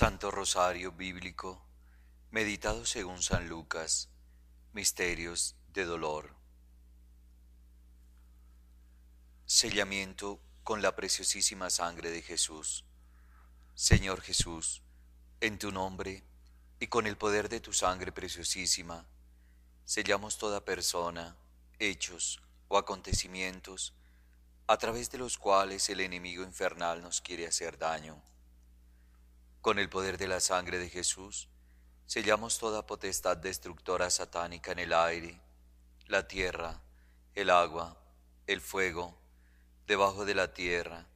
Santo Rosario Bíblico, meditado según San Lucas, Misterios de Dolor. Sellamiento con la preciosísima sangre de Jesús. Señor Jesús, en tu nombre y con el poder de tu sangre preciosísima, sellamos toda persona, hechos o acontecimientos a través de los cuales el enemigo infernal nos quiere hacer daño con el poder de la sangre de Jesús, sellamos toda potestad destructora satánica en el aire, la tierra, el agua, el fuego, debajo de la tierra,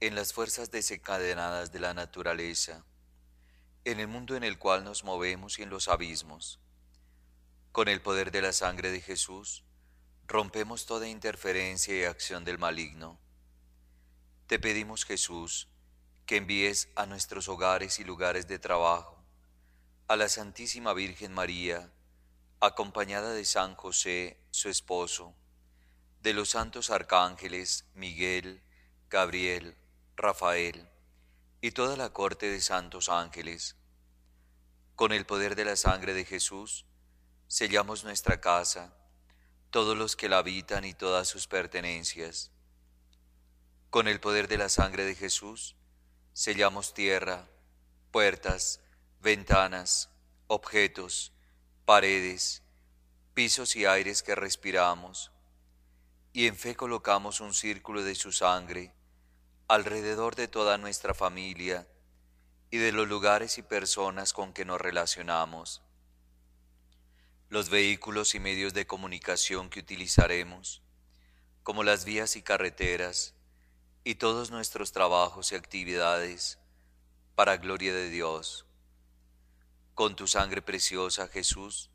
en las fuerzas desencadenadas de la naturaleza, en el mundo en el cual nos movemos y en los abismos. Con el poder de la sangre de Jesús, rompemos toda interferencia y acción del maligno. Te pedimos, Jesús, que envíes a nuestros hogares y lugares de trabajo a la Santísima Virgen María, acompañada de San José, su esposo, de los santos arcángeles Miguel, Gabriel, Rafael y toda la corte de santos ángeles. Con el poder de la sangre de Jesús, sellamos nuestra casa, todos los que la habitan y todas sus pertenencias. Con el poder de la sangre de Jesús, sellamos tierra, puertas, ventanas, objetos, paredes, pisos y aires que respiramos, y en fe colocamos un círculo de su sangre alrededor de toda nuestra familia y de los lugares y personas con que nos relacionamos. Los vehículos y medios de comunicación que utilizaremos, como las vías y carreteras, y todos nuestros trabajos y actividades para gloria de Dios. Con tu sangre preciosa, Jesús,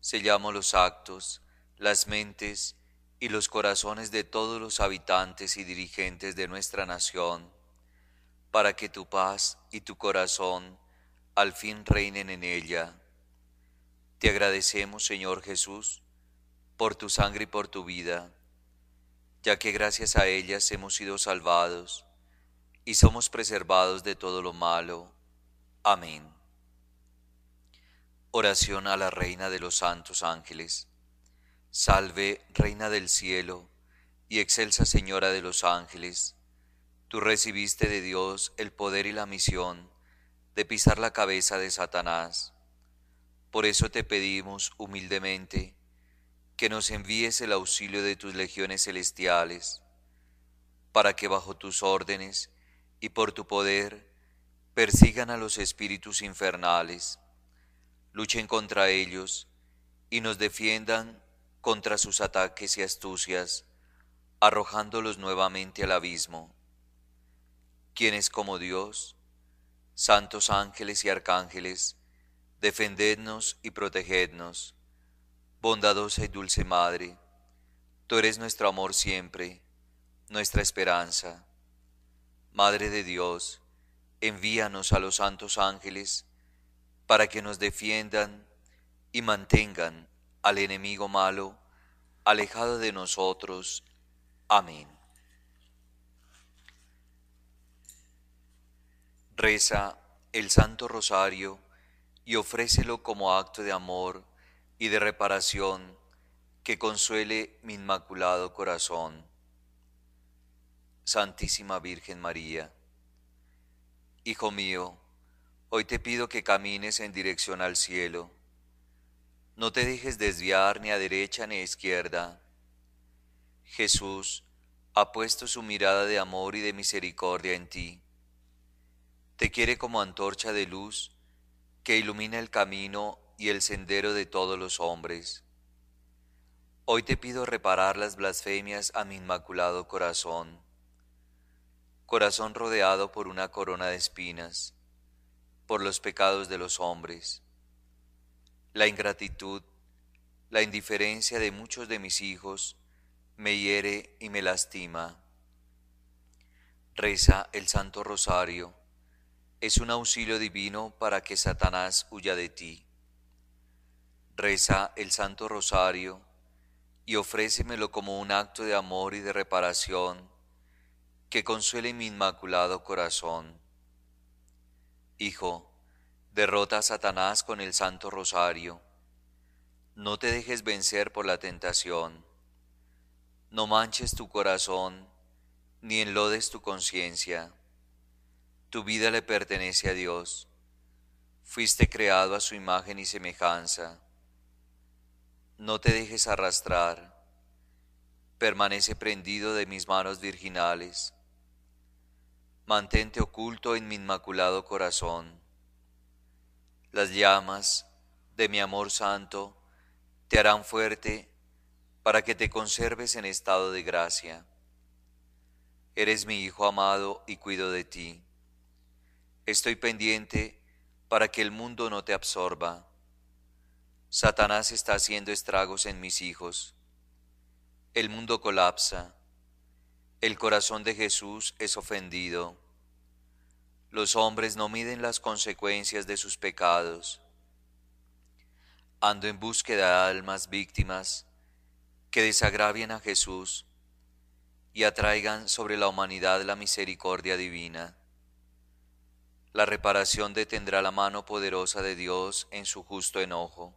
sellamos los actos, las mentes y los corazones de todos los habitantes y dirigentes de nuestra nación, para que tu paz y tu corazón al fin reinen en ella. Te agradecemos, Señor Jesús, por tu sangre y por tu vida ya que gracias a ellas hemos sido salvados y somos preservados de todo lo malo. Amén. Oración a la Reina de los Santos Ángeles. Salve, Reina del Cielo, y excelsa Señora de los Ángeles. Tú recibiste de Dios el poder y la misión de pisar la cabeza de Satanás. Por eso te pedimos humildemente, que nos envíes el auxilio de tus legiones celestiales, para que bajo tus órdenes y por tu poder persigan a los espíritus infernales, luchen contra ellos y nos defiendan contra sus ataques y astucias, arrojándolos nuevamente al abismo. Quienes como Dios, santos ángeles y arcángeles, defendednos y protegednos bondadosa y dulce Madre, tú eres nuestro amor siempre, nuestra esperanza. Madre de Dios, envíanos a los santos ángeles para que nos defiendan y mantengan al enemigo malo alejado de nosotros. Amén. Reza el Santo Rosario y ofrécelo como acto de amor y de reparación que consuele mi inmaculado corazón. Santísima Virgen María, Hijo mío, hoy te pido que camines en dirección al cielo. No te dejes desviar ni a derecha ni a izquierda. Jesús ha puesto su mirada de amor y de misericordia en ti. Te quiere como antorcha de luz que ilumina el camino y el sendero de todos los hombres. Hoy te pido reparar las blasfemias a mi inmaculado corazón, corazón rodeado por una corona de espinas, por los pecados de los hombres. La ingratitud, la indiferencia de muchos de mis hijos me hiere y me lastima. Reza el Santo Rosario, es un auxilio divino para que Satanás huya de ti reza el Santo Rosario y ofrécemelo como un acto de amor y de reparación que consuele mi inmaculado corazón. Hijo, derrota a Satanás con el Santo Rosario. No te dejes vencer por la tentación. No manches tu corazón, ni enlodes tu conciencia. Tu vida le pertenece a Dios. Fuiste creado a su imagen y semejanza. No te dejes arrastrar. Permanece prendido de mis manos virginales. Mantente oculto en mi inmaculado corazón. Las llamas de mi amor santo te harán fuerte para que te conserves en estado de gracia. Eres mi Hijo amado y cuido de ti. Estoy pendiente para que el mundo no te absorba. Satanás está haciendo estragos en mis hijos. El mundo colapsa. El corazón de Jesús es ofendido. Los hombres no miden las consecuencias de sus pecados. Ando en búsqueda de almas víctimas que desagravien a Jesús y atraigan sobre la humanidad la misericordia divina. La reparación detendrá la mano poderosa de Dios en su justo enojo.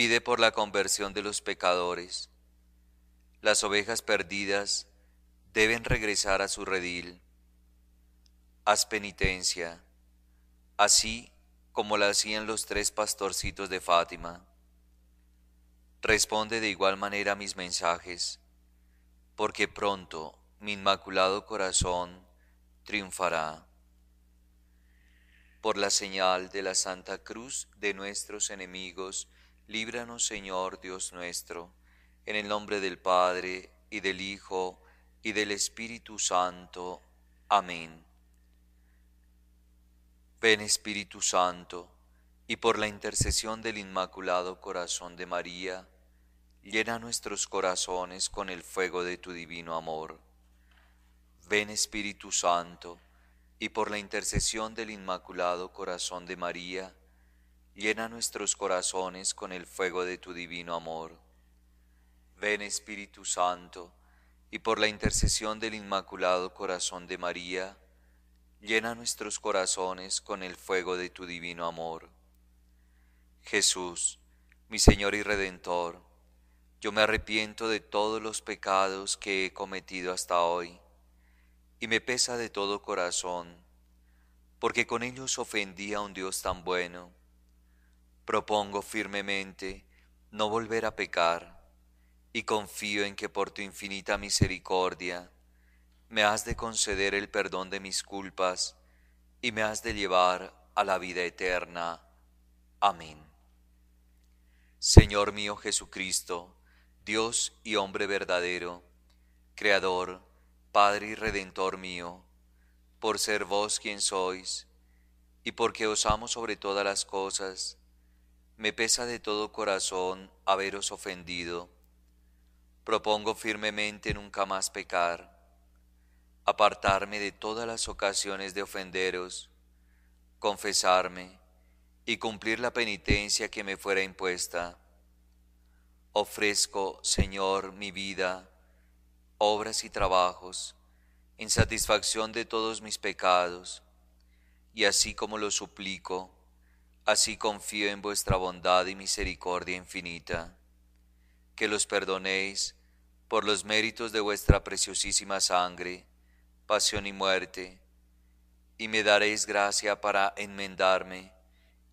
Pide por la conversión de los pecadores. Las ovejas perdidas deben regresar a su redil. Haz penitencia, así como la hacían los tres pastorcitos de Fátima. Responde de igual manera a mis mensajes porque pronto mi inmaculado corazón triunfará. Por la señal de la Santa Cruz de nuestros enemigos, líbranos Señor Dios nuestro, en el nombre del Padre, y del Hijo, y del Espíritu Santo. Amén. Ven Espíritu Santo, y por la intercesión del Inmaculado Corazón de María, llena nuestros corazones con el fuego de tu divino amor. Ven Espíritu Santo, y por la intercesión del Inmaculado Corazón de María, llena nuestros corazones con el fuego de tu divino amor. Ven Espíritu Santo, y por la intercesión del Inmaculado Corazón de María, llena nuestros corazones con el fuego de tu divino amor. Jesús, mi Señor y Redentor, yo me arrepiento de todos los pecados que he cometido hasta hoy y me pesa de todo corazón, porque con ellos ofendí a un Dios tan bueno. Propongo firmemente no volver a pecar y confío en que por tu infinita misericordia me has de conceder el perdón de mis culpas y me has de llevar a la vida eterna. Amén. Señor mío Jesucristo, Dios y hombre verdadero, Creador, Padre y Redentor mío, por ser vos quien sois, y porque os amo sobre todas las cosas, me pesa de todo corazón haberos ofendido. Propongo firmemente nunca más pecar, apartarme de todas las ocasiones de ofenderos, confesarme y cumplir la penitencia que me fuera impuesta Ofrezco, Señor, mi vida, obras y trabajos, en satisfacción de todos mis pecados, y así como lo suplico, así confío en vuestra bondad y misericordia infinita, que los perdonéis por los méritos de vuestra preciosísima sangre, pasión y muerte, y me daréis gracia para enmendarme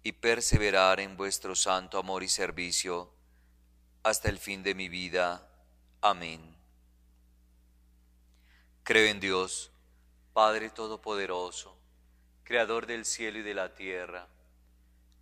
y perseverar en vuestro santo amor y servicio hasta el fin de mi vida. Amén. Creo en Dios, Padre Todopoderoso, Creador del cielo y de la tierra.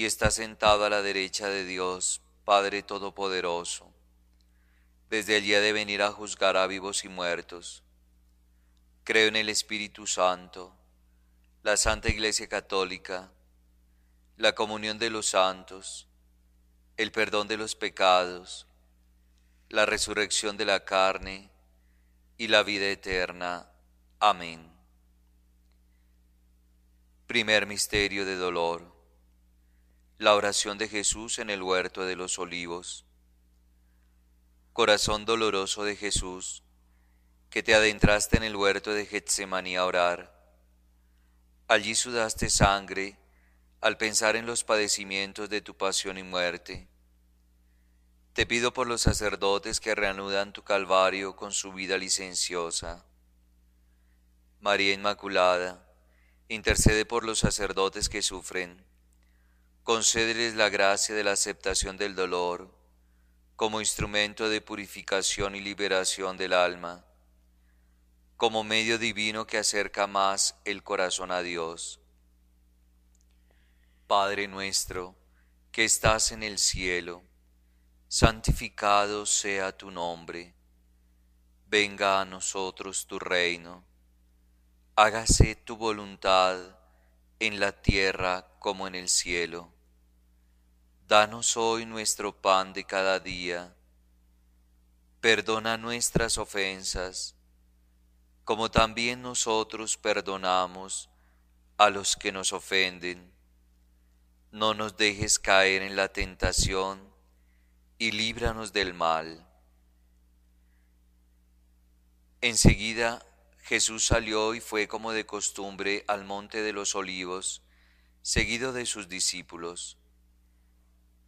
y está sentado a la derecha de Dios, Padre Todopoderoso. Desde el día de venir a juzgar a vivos y muertos. Creo en el Espíritu Santo, la Santa Iglesia Católica, la comunión de los santos, el perdón de los pecados, la resurrección de la carne y la vida eterna. Amén. Primer misterio de dolor. La oración de Jesús en el huerto de los olivos. Corazón doloroso de Jesús, que te adentraste en el huerto de Getsemaní a orar. Allí sudaste sangre al pensar en los padecimientos de tu pasión y muerte. Te pido por los sacerdotes que reanudan tu calvario con su vida licenciosa. María Inmaculada, intercede por los sacerdotes que sufren. Concédeles la gracia de la aceptación del dolor como instrumento de purificación y liberación del alma, como medio divino que acerca más el corazón a Dios. Padre nuestro, que estás en el cielo, santificado sea tu nombre, venga a nosotros tu reino, hágase tu voluntad en la tierra como en el cielo. Danos hoy nuestro pan de cada día, perdona nuestras ofensas, como también nosotros perdonamos a los que nos ofenden no nos dejes caer en la tentación y líbranos del mal. Enseguida Jesús salió y fue como de costumbre al monte de los olivos, seguido de sus discípulos.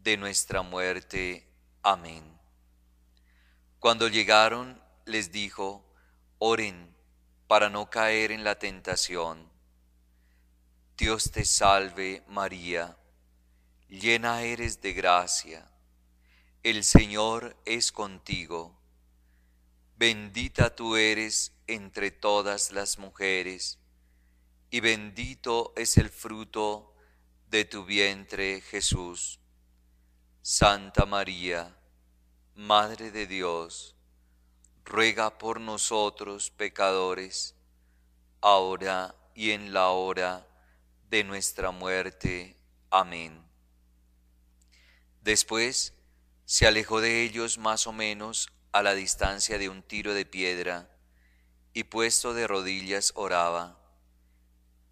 de nuestra muerte. Amén. Cuando llegaron, les dijo, oren para no caer en la tentación. Dios te salve María llena eres de gracia, el Señor es contigo, bendita tú eres entre todas las mujeres, y bendito es el fruto de tu vientre Jesús. Santa María, Madre de Dios, ruega por nosotros pecadores, ahora y en la hora de nuestra muerte. Amén. Después se alejó de ellos más o menos a la distancia de un tiro de piedra y puesto de rodillas oraba,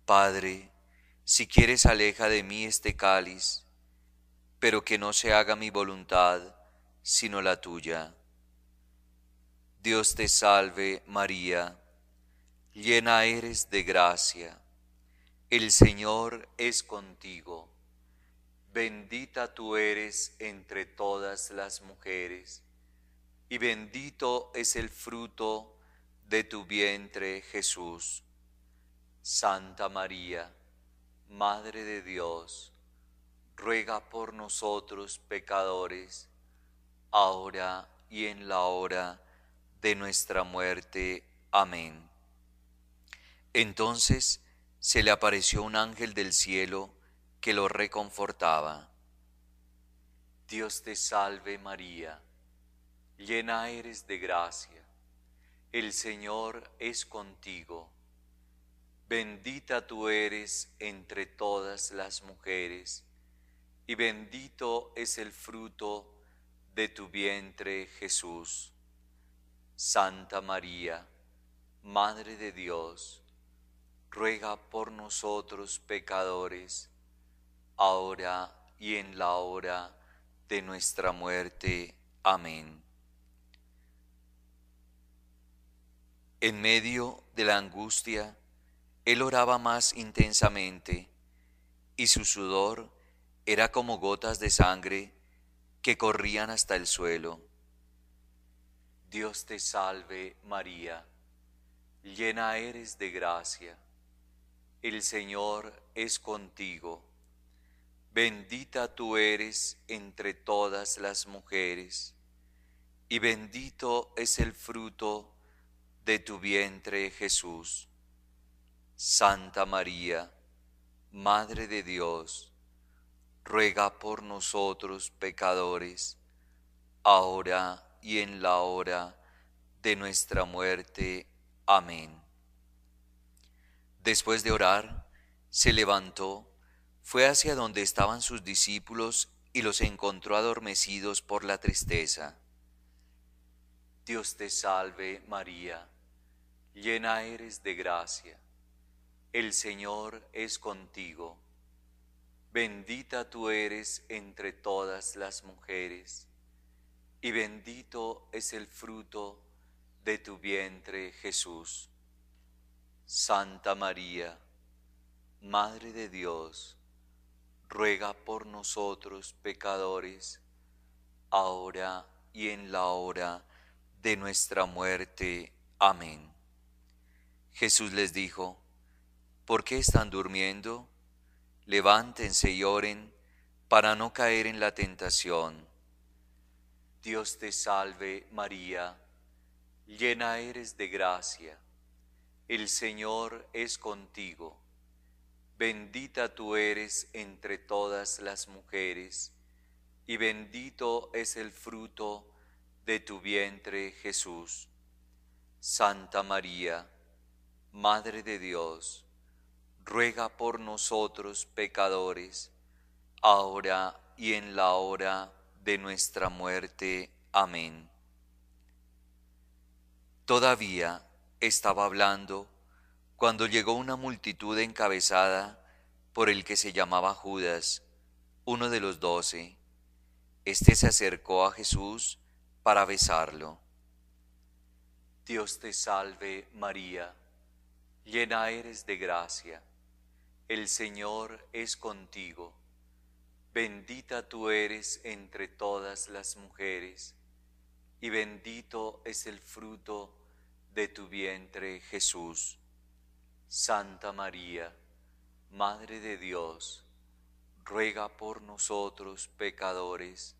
Padre, si quieres aleja de mí este cáliz, pero que no se haga mi voluntad, sino la tuya. Dios te salve María, llena eres de gracia, el Señor es contigo Bendita tú eres entre todas las mujeres, y bendito es el fruto de tu vientre Jesús. Santa María, Madre de Dios, ruega por nosotros pecadores, ahora y en la hora de nuestra muerte. Amén. Entonces se le apareció un ángel del cielo, que lo reconfortaba. Dios te salve María, llena eres de gracia, el Señor es contigo, bendita tú eres entre todas las mujeres, y bendito es el fruto de tu vientre Jesús. Santa María, Madre de Dios, ruega por nosotros pecadores, ahora y en la hora de nuestra muerte. Amén. En medio de la angustia, él oraba más intensamente y su sudor era como gotas de sangre que corrían hasta el suelo. Dios te salve María, llena eres de gracia, el Señor es contigo Bendita tú eres entre todas las mujeres, y bendito es el fruto de tu vientre Jesús. Santa María, Madre de Dios, ruega por nosotros pecadores, ahora y en la hora de nuestra muerte. Amén. Después de orar, se levantó, fue hacia donde estaban sus discípulos y los encontró adormecidos por la tristeza. Dios te salve María, llena eres de gracia, el Señor es contigo, bendita tú eres entre todas las mujeres, y bendito es el fruto de tu vientre Jesús. Santa María, Madre de Dios, ruega por nosotros pecadores, ahora y en la hora de nuestra muerte. Amén. Jesús les dijo, ¿por qué están durmiendo? Levántense y oren para no caer en la tentación. Dios te salve María, llena eres de gracia el Señor es contigo. Bendita tú eres entre todas las mujeres, y bendito es el fruto de tu vientre Jesús. Santa María, Madre de Dios, ruega por nosotros pecadores, ahora y en la hora de nuestra muerte. Amén. Todavía estaba hablando cuando llegó una multitud encabezada por el que se llamaba Judas, uno de los doce. Este se acercó a Jesús para besarlo. Dios te salve María, llena eres de gracia, el Señor es contigo, bendita tú eres entre todas las mujeres, y bendito es el fruto de tu vientre Jesús. Santa María, Madre de Dios, ruega por nosotros pecadores,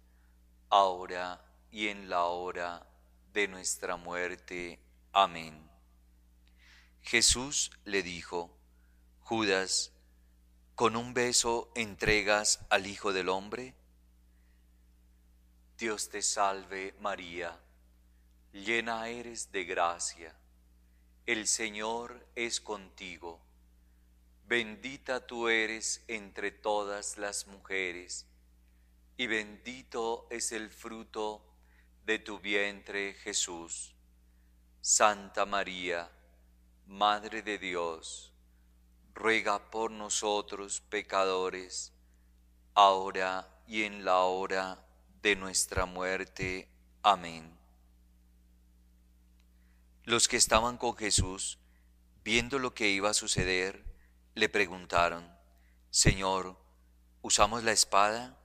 ahora y en la hora de nuestra muerte. Amén. Jesús le dijo, Judas, ¿con un beso entregas al Hijo del Hombre? Dios te salve María llena eres de gracia, el Señor es contigo, bendita tú eres entre todas las mujeres, y bendito es el fruto de tu vientre Jesús. Santa María, Madre de Dios, ruega por nosotros pecadores, ahora y en la hora de nuestra muerte. Amén. Los que estaban con Jesús, viendo lo que iba a suceder, le preguntaron, Señor, ¿usamos la espada?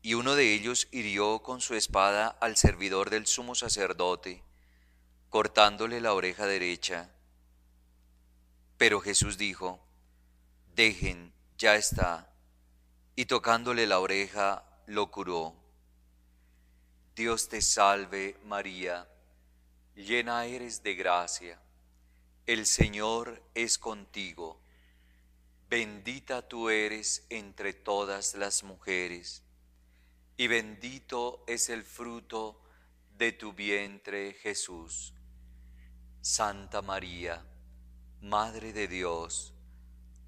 Y uno de ellos hirió con su espada al servidor del sumo sacerdote, cortándole la oreja derecha. Pero Jesús dijo, Dejen, ya está, y tocándole la oreja, lo curó. Dios te salve, María llena eres de gracia, el Señor es contigo, bendita tú eres entre todas las mujeres, y bendito es el fruto de tu vientre Jesús. Santa María, Madre de Dios,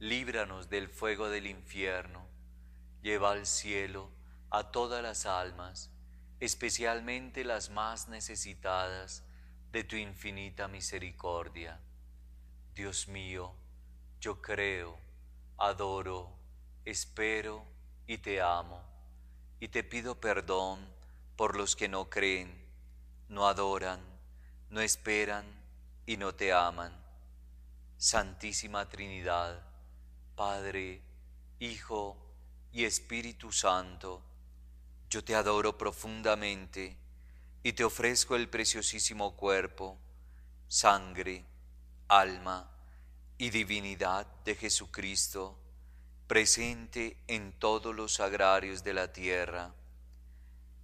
líbranos del fuego del infierno, lleva al cielo a todas las almas, especialmente las más necesitadas, de tu infinita misericordia. Dios mío, yo creo, adoro, espero y te amo. y te pido perdón por los que no creen, no adoran, no esperan y no te aman. Santísima Trinidad, Padre, Hijo y Espíritu Santo, yo te adoro profundamente y te ofrezco el preciosísimo cuerpo, sangre, alma y divinidad de Jesucristo, presente en todos los sagrarios de la tierra,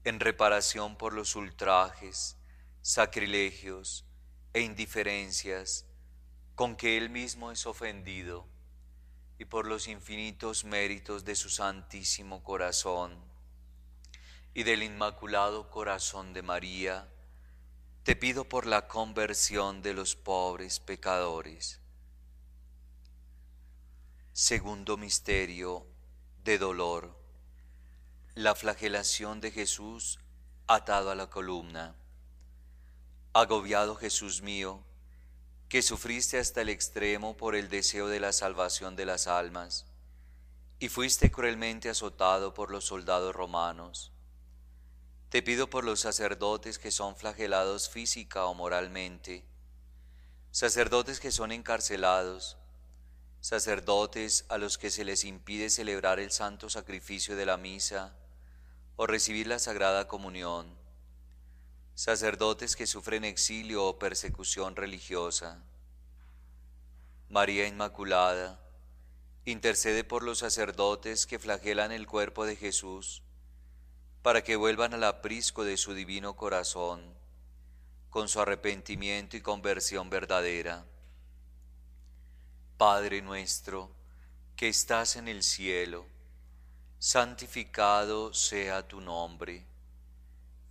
en reparación por los ultrajes, sacrilegios e indiferencias con que Él mismo es ofendido, y por los infinitos méritos de su Santísimo Corazón y del Inmaculado Corazón de María, te pido por la conversión de los pobres pecadores. Segundo misterio de dolor. La flagelación de Jesús atado a la columna. Agobiado Jesús mío, que sufriste hasta el extremo por el deseo de la salvación de las almas, y fuiste cruelmente azotado por los soldados romanos. Te pido por los sacerdotes que son flagelados física o moralmente, sacerdotes que son encarcelados, sacerdotes a los que se les impide celebrar el santo sacrificio de la misa o recibir la sagrada comunión, sacerdotes que sufren exilio o persecución religiosa. María Inmaculada, intercede por los sacerdotes que flagelan el cuerpo de Jesús, para que vuelvan al aprisco de su divino corazón, con su arrepentimiento y conversión verdadera Padre nuestro, que estás en el cielo, santificado sea tu nombre.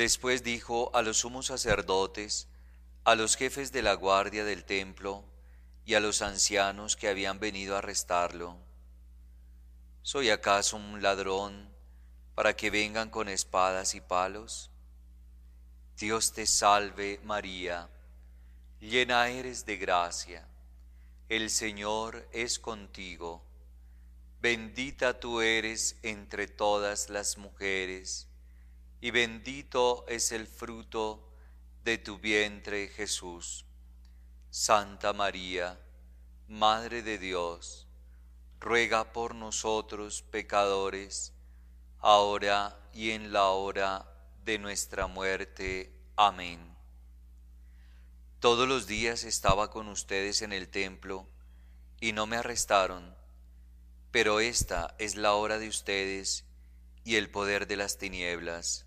Después dijo a los sumos sacerdotes, a los jefes de la guardia del templo y a los ancianos que habían venido a arrestarlo, ¿soy acaso un ladrón para que vengan con espadas y palos? Dios te salve María, llena eres de gracia el Señor es contigo. Bendita tú eres entre todas las mujeres, y bendito es el fruto de tu vientre Jesús. Santa María, Madre de Dios, ruega por nosotros pecadores, ahora y en la hora de nuestra muerte. Amén. Todos los días estaba con ustedes en el templo y no me arrestaron, pero esta es la hora de ustedes y el poder de las tinieblas.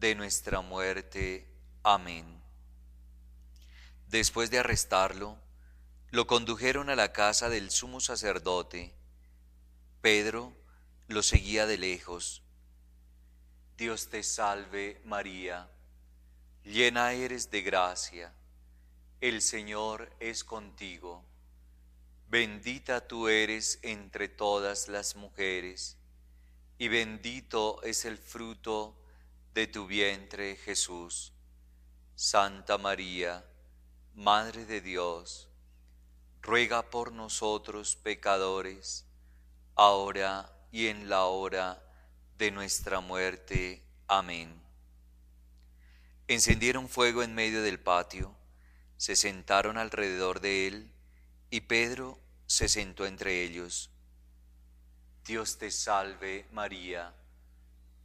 de nuestra muerte. Amén. Después de arrestarlo, lo condujeron a la casa del sumo sacerdote. Pedro lo seguía de lejos. Dios te salve María, llena eres de gracia el Señor es contigo. Bendita tú eres entre todas las mujeres, y bendito es el fruto de tu vientre Jesús. Santa María, Madre de Dios, ruega por nosotros pecadores, ahora y en la hora de nuestra muerte. Amén. Encendieron fuego en medio del patio se sentaron alrededor de él y Pedro se sentó entre ellos. Dios te salve María,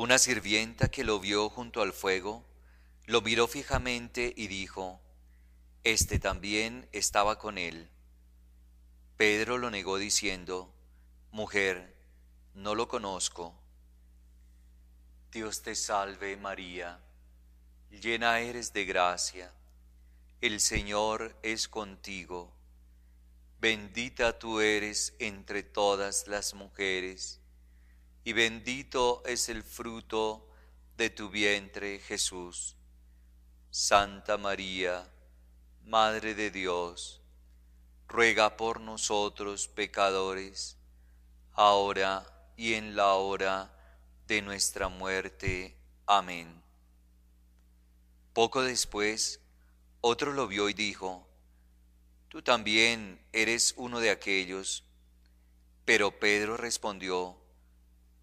Una sirvienta que lo vio junto al fuego, lo miró fijamente y dijo, Este también estaba con él. Pedro lo negó diciendo, Mujer, no lo conozco. Dios te salve María, llena eres de gracia, el Señor es contigo, bendita tú eres entre todas las mujeres, y bendito es el fruto de tu vientre Jesús. Santa María, Madre de Dios, ruega por nosotros pecadores, ahora y en la hora de nuestra muerte. Amén. Poco después, otro lo vio y dijo, Tú también eres uno de aquellos. Pero Pedro respondió,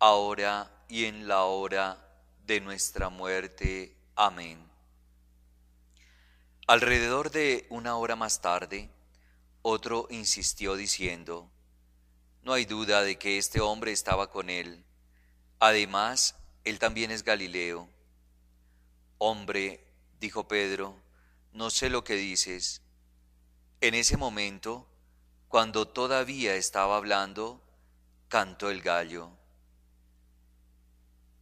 ahora y en la hora de nuestra muerte. Amén. Alrededor de una hora más tarde, otro insistió diciendo, No hay duda de que este hombre estaba con él. Además, él también es Galileo. Hombre, dijo Pedro, no sé lo que dices. En ese momento, cuando todavía estaba hablando, cantó el gallo.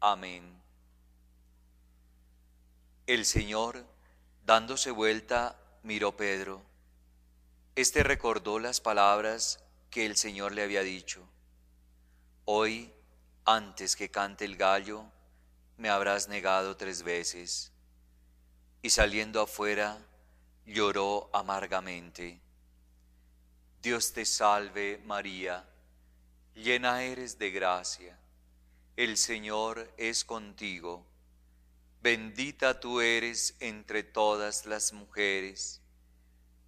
Amén. El Señor, dándose vuelta, miró Pedro este recordó las palabras que el Señor le había dicho. Hoy, antes que cante el gallo, me habrás negado tres veces. Y saliendo afuera, lloró amargamente. Dios te salve María, llena eres de gracia, el Señor es contigo, bendita tú eres entre todas las mujeres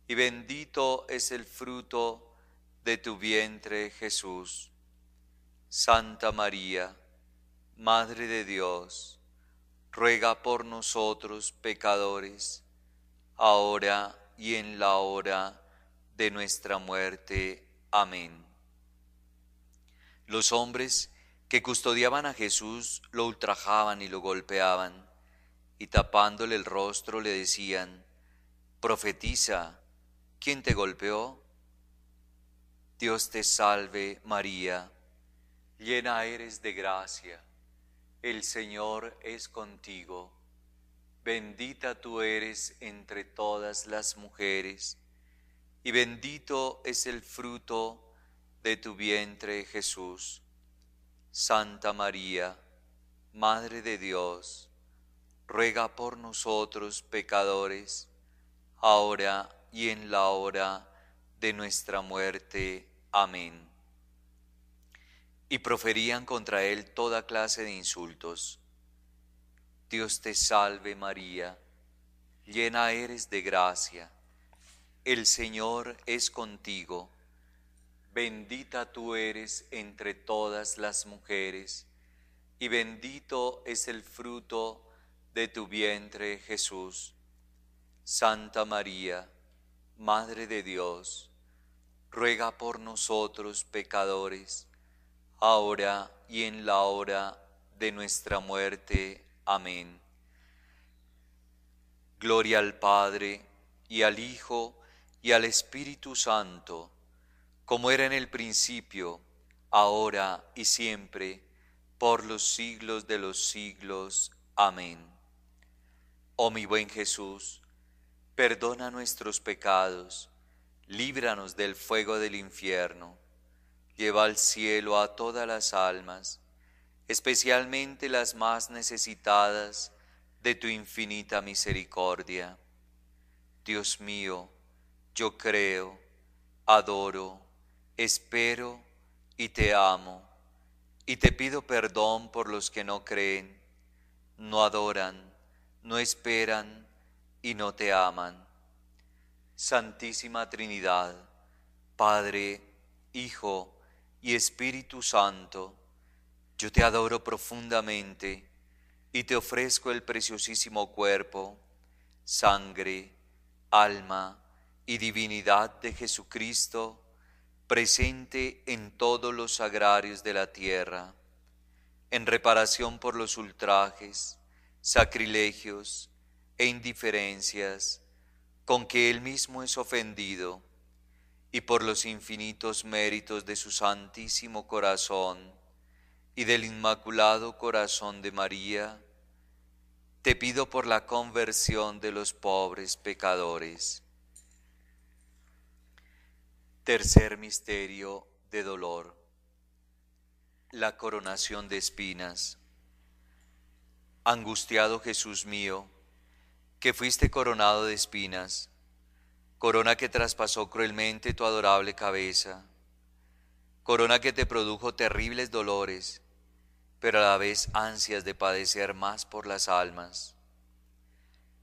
y bendito es el fruto de tu vientre Jesús. Santa María, Madre de Dios, ruega por nosotros pecadores, ahora y en la hora de nuestra muerte. Amén. Los hombres que custodiaban a Jesús lo ultrajaban y lo golpeaban, y tapándole el rostro le decían, Profetiza, ¿Quién te golpeó? Dios te salve María, llena eres de gracia, el Señor es contigo, bendita tú eres entre todas las mujeres, y bendito es el fruto de tu vientre Jesús. Santa María, Madre de Dios, ruega por nosotros pecadores, ahora y en la hora de nuestra muerte. Amén. Y proferían contra él toda clase de insultos. Dios te salve María, llena eres de gracia, el Señor es contigo, bendita tú eres entre todas las mujeres, y bendito es el fruto de tu vientre, Jesús. Santa María, Madre de Dios, ruega por nosotros pecadores, ahora y en la hora de nuestra muerte. Amén. Gloria al Padre, y al Hijo, y al Espíritu Santo, como era en el principio, ahora y siempre, por los siglos de los siglos. Amén. Oh mi buen Jesús, perdona nuestros pecados, líbranos del fuego del infierno, lleva al cielo a todas las almas, especialmente las más necesitadas de tu infinita misericordia. Dios mío, yo creo, adoro, espero y te amo, y te pido perdón por los que no creen, no adoran, no esperan y no te aman. Santísima Trinidad, Padre, Hijo y Espíritu Santo, yo te adoro profundamente y te ofrezco el preciosísimo cuerpo, sangre, alma y divinidad de Jesucristo, presente en todos los sagrarios de la tierra, en reparación por los ultrajes, sacrilegios e indiferencias con que Él mismo es ofendido, y por los infinitos méritos de su Santísimo Corazón y del Inmaculado Corazón de María, te pido por la conversión de los pobres pecadores. Tercer misterio de dolor. La coronación de espinas. Angustiado Jesús mío, que fuiste coronado de espinas, corona que traspasó cruelmente tu adorable cabeza, corona que te produjo terribles dolores, pero a la vez ansias de padecer más por las almas.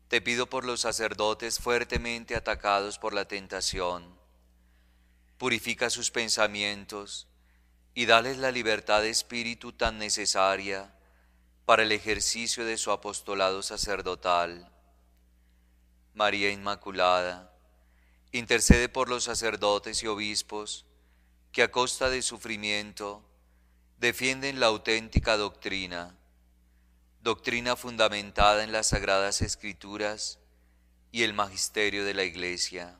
Te pido por los sacerdotes fuertemente atacados por la tentación, purifica sus pensamientos y dales la libertad de espíritu tan necesaria para el ejercicio de su apostolado sacerdotal. María Inmaculada, intercede por los sacerdotes y obispos que a costa de sufrimiento defienden la auténtica doctrina, doctrina fundamentada en las sagradas escrituras y el magisterio de la Iglesia.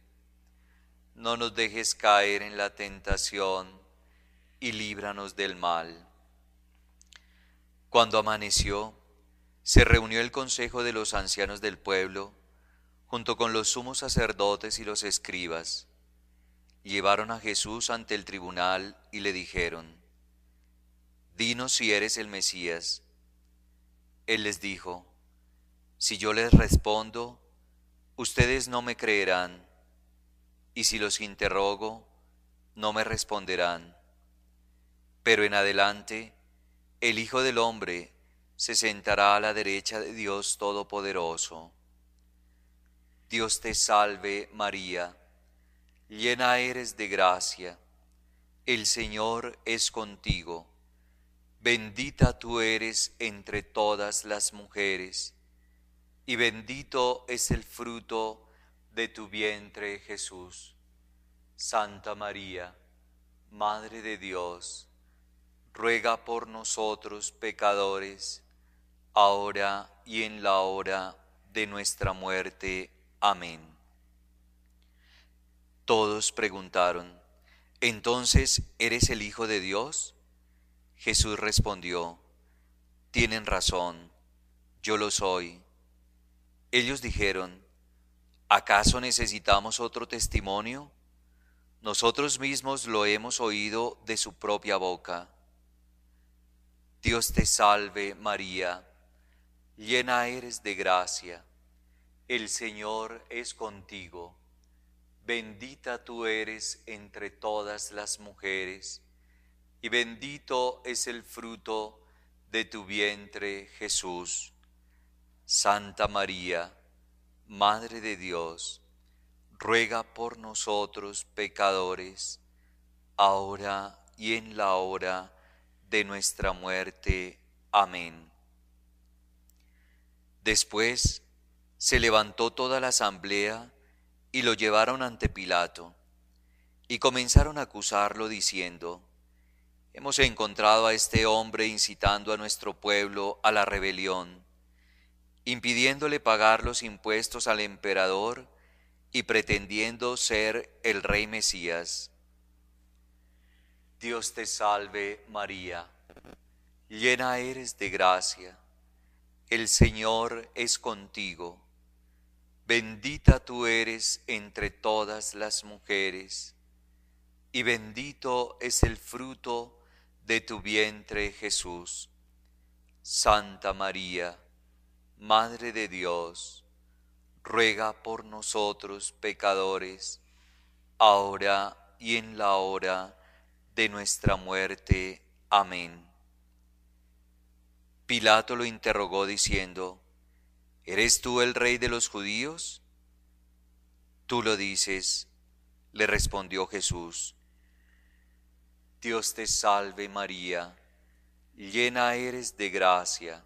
No nos dejes caer en la tentación y líbranos del mal. Cuando amaneció, se reunió el consejo de los ancianos del pueblo, junto con los sumos sacerdotes y los escribas. Llevaron a Jesús ante el tribunal y le dijeron, Dinos si eres el Mesías. Él les dijo, Si yo les respondo, ustedes no me creerán, y si los interrogo, no me responderán. Pero en adelante, el Hijo del Hombre se sentará a la derecha de Dios Todopoderoso. Dios te salve María, llena eres de gracia, el Señor es contigo, bendita tú eres entre todas las mujeres, y bendito es el fruto de tu vientre Jesús. Santa María, Madre de Dios, ruega por nosotros pecadores, ahora y en la hora de nuestra muerte. Amén. Todos preguntaron, ¿entonces eres el Hijo de Dios? Jesús respondió, tienen razón, yo lo soy. Ellos dijeron, ¿acaso necesitamos otro testimonio? Nosotros mismos lo hemos oído de su propia boca. Dios te salve María llena eres de gracia, el Señor es contigo. Bendita tú eres entre todas las mujeres, y bendito es el fruto de tu vientre, Jesús. Santa María, Madre de Dios, ruega por nosotros pecadores, ahora y en la hora de nuestra muerte. Amén. Después, se levantó toda la asamblea y lo llevaron ante Pilato, y comenzaron a acusarlo diciendo, Hemos encontrado a este hombre incitando a nuestro pueblo a la rebelión, impidiéndole pagar los impuestos al emperador y pretendiendo ser el rey Mesías. Dios te salve María, llena eres de gracia, el Señor es contigo Bendita tú eres entre todas las mujeres, y bendito es el fruto de tu vientre Jesús. Santa María, Madre de Dios, ruega por nosotros pecadores, ahora y en la hora de nuestra muerte. Amén. Pilato lo interrogó diciendo, ¿Eres tú el rey de los judíos? Tú lo dices, le respondió Jesús. Dios te salve María, llena eres de gracia,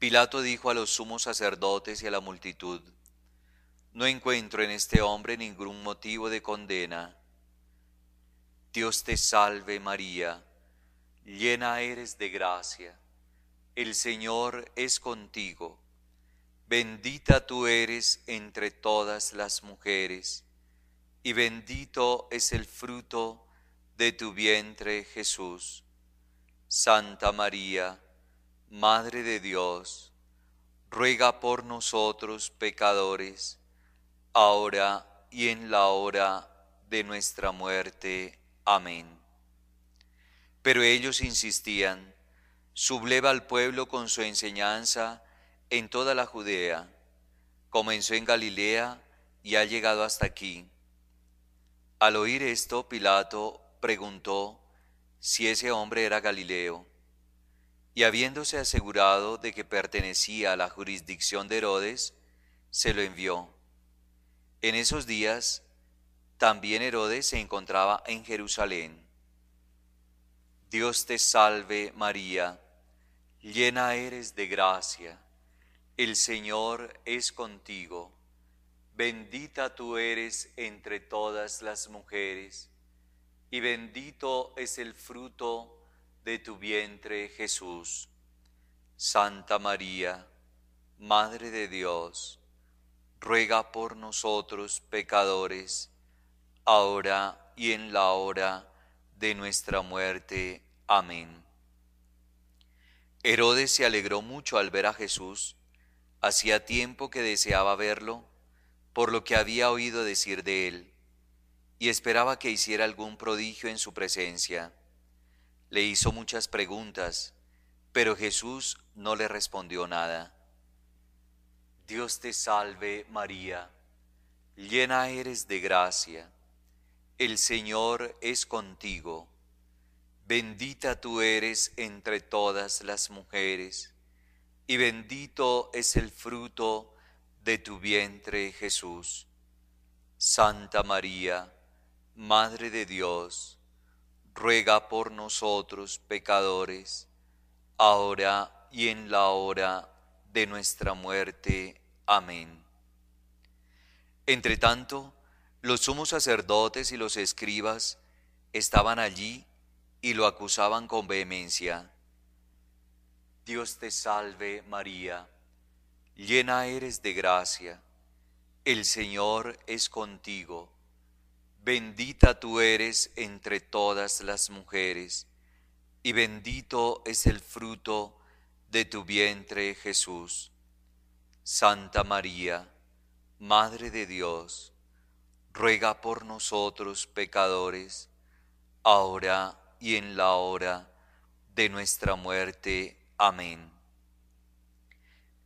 Pilato dijo a los sumos sacerdotes y a la multitud, No encuentro en este hombre ningún motivo de condena. Dios te salve María, llena eres de gracia, el Señor es contigo Bendita tú eres entre todas las mujeres, y bendito es el fruto de tu vientre Jesús. Santa María, Madre de Dios, ruega por nosotros pecadores, ahora y en la hora de nuestra muerte. Amén. Pero ellos insistían, subleva al pueblo con su enseñanza, en toda la Judea, comenzó en Galilea y ha llegado hasta aquí. Al oír esto, Pilato preguntó si ese hombre era Galileo, y habiéndose asegurado de que pertenecía a la jurisdicción de Herodes, se lo envió. En esos días, también Herodes se encontraba en Jerusalén. Dios te salve María, llena eres de gracia el Señor es contigo. Bendita tú eres entre todas las mujeres, y bendito es el fruto de tu vientre Jesús. Santa María, Madre de Dios, ruega por nosotros pecadores, ahora y en la hora de nuestra muerte. Amén. Herodes se alegró mucho al ver a Jesús, Hacía tiempo que deseaba verlo, por lo que había oído decir de él, y esperaba que hiciera algún prodigio en su presencia. Le hizo muchas preguntas, pero Jesús no le respondió nada. Dios te salve María, llena eres de gracia, el Señor es contigo, bendita tú eres entre todas las mujeres y bendito es el fruto de tu vientre Jesús. Santa María, Madre de Dios, ruega por nosotros pecadores, ahora y en la hora de nuestra muerte. Amén. Entre tanto, los sumos sacerdotes y los escribas estaban allí y lo acusaban con vehemencia Dios te salve María, llena eres de gracia, el Señor es contigo. Bendita tú eres entre todas las mujeres, y bendito es el fruto de tu vientre, Jesús. Santa María, Madre de Dios, ruega por nosotros pecadores, ahora y en la hora de nuestra muerte. Amén.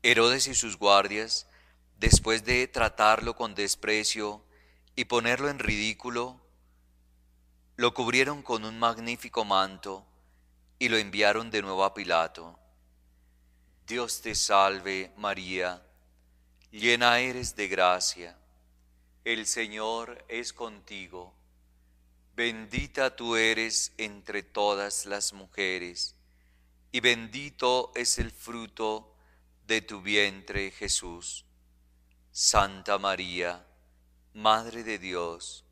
Herodes y sus guardias, después de tratarlo con desprecio y ponerlo en ridículo, lo cubrieron con un magnífico manto y lo enviaron de nuevo a Pilato. Dios te salve María, llena eres de gracia, el Señor es contigo, bendita tú eres entre todas las mujeres, y bendito es el fruto de tu vientre Jesús. Santa María, Madre de Dios,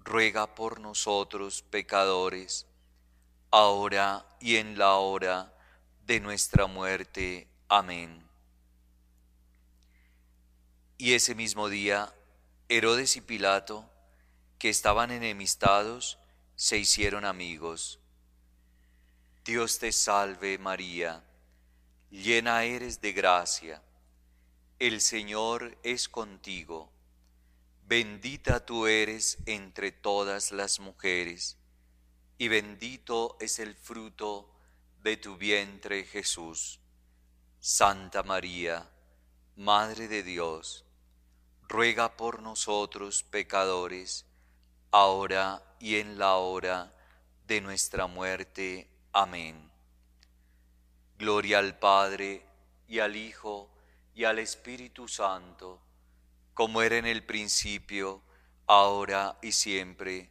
ruega por nosotros pecadores, ahora y en la hora de nuestra muerte. Amén. Y ese mismo día, Herodes y Pilato, que estaban enemistados, se hicieron amigos. Dios te salve María, llena eres de gracia el Señor es contigo. Bendita tú eres entre todas las mujeres, y bendito es el fruto de tu vientre Jesús. Santa María, Madre de Dios, ruega por nosotros pecadores, ahora y en la hora de nuestra muerte. Amén. Gloria al Padre, y al Hijo, y al Espíritu Santo, como era en el principio, ahora y siempre,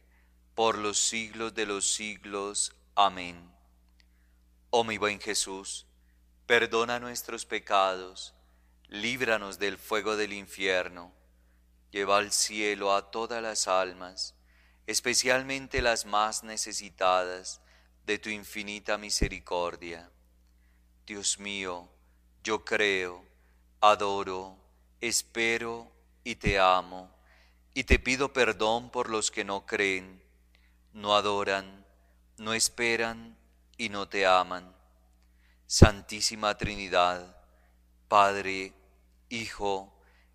por los siglos de los siglos. Amén. Oh mi buen Jesús, perdona nuestros pecados, líbranos del fuego del infierno, lleva al cielo a todas las almas, especialmente las más necesitadas de tu infinita misericordia. Dios mío, yo creo, adoro, espero y te amo, y te pido perdón por los que no creen, no adoran, no esperan y no te aman. Santísima Trinidad, Padre, Hijo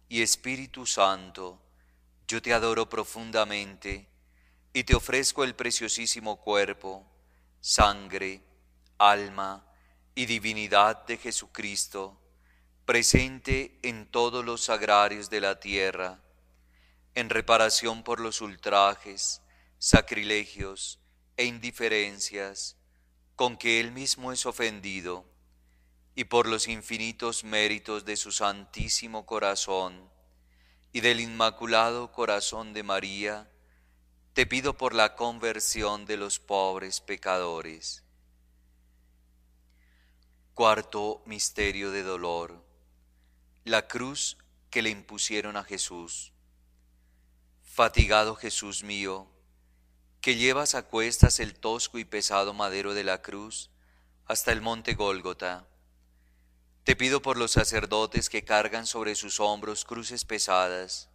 y Espíritu Santo, yo te adoro profundamente y te ofrezco el preciosísimo cuerpo, sangre, alma y divinidad de Jesucristo presente en todos los sagrarios de la tierra, en reparación por los ultrajes, sacrilegios e indiferencias con que Él mismo es ofendido, y por los infinitos méritos de su Santísimo Corazón y del Inmaculado Corazón de María, te pido por la conversión de los pobres pecadores. Cuarto Misterio de Dolor la cruz que le impusieron a Jesús. Fatigado Jesús mío, que llevas a cuestas el tosco y pesado madero de la cruz hasta el monte Gólgota. Te pido por los sacerdotes que cargan sobre sus hombros cruces pesadas,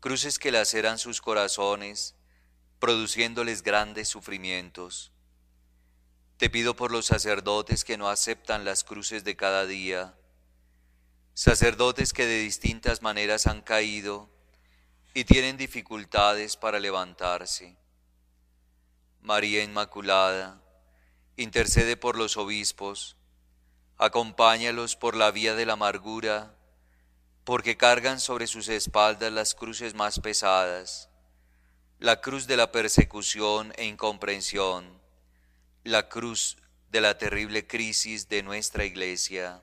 cruces que laceran sus corazones, produciéndoles grandes sufrimientos. Te pido por los sacerdotes que no aceptan las cruces de cada día, sacerdotes que de distintas maneras han caído y tienen dificultades para levantarse. María Inmaculada, intercede por los obispos, acompáñalos por la vía de la amargura, porque cargan sobre sus espaldas las cruces más pesadas, la cruz de la persecución e incomprensión, la cruz de la terrible crisis de nuestra iglesia.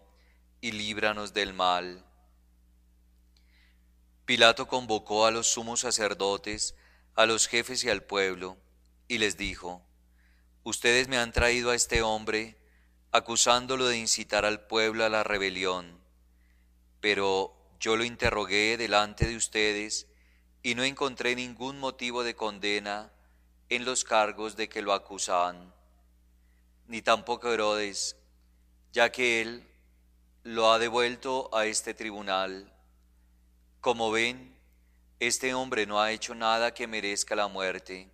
y líbranos del mal. Pilato convocó a los sumos sacerdotes, a los jefes y al pueblo, y les dijo, Ustedes me han traído a este hombre, acusándolo de incitar al pueblo a la rebelión. Pero yo lo interrogué delante de ustedes y no encontré ningún motivo de condena en los cargos de que lo acusaban, ni tampoco Herodes, ya que él lo ha devuelto a este tribunal. Como ven, este hombre no ha hecho nada que merezca la muerte.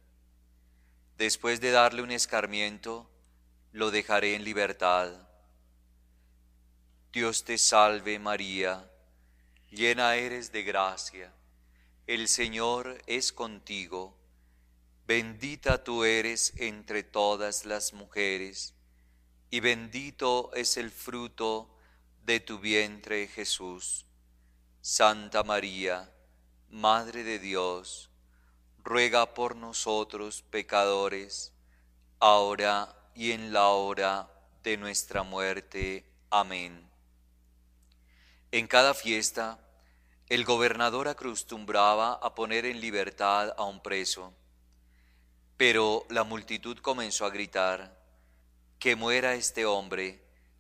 Después de darle un escarmiento, lo dejaré en libertad. Dios te salve María, llena eres de gracia, el Señor es contigo, bendita tú eres entre todas las mujeres, y bendito es el fruto de tu vientre Jesús. Santa María, Madre de Dios, ruega por nosotros pecadores, ahora y en la hora de nuestra muerte. Amén. En cada fiesta, el gobernador acostumbraba a poner en libertad a un preso, pero la multitud comenzó a gritar, que muera este hombre,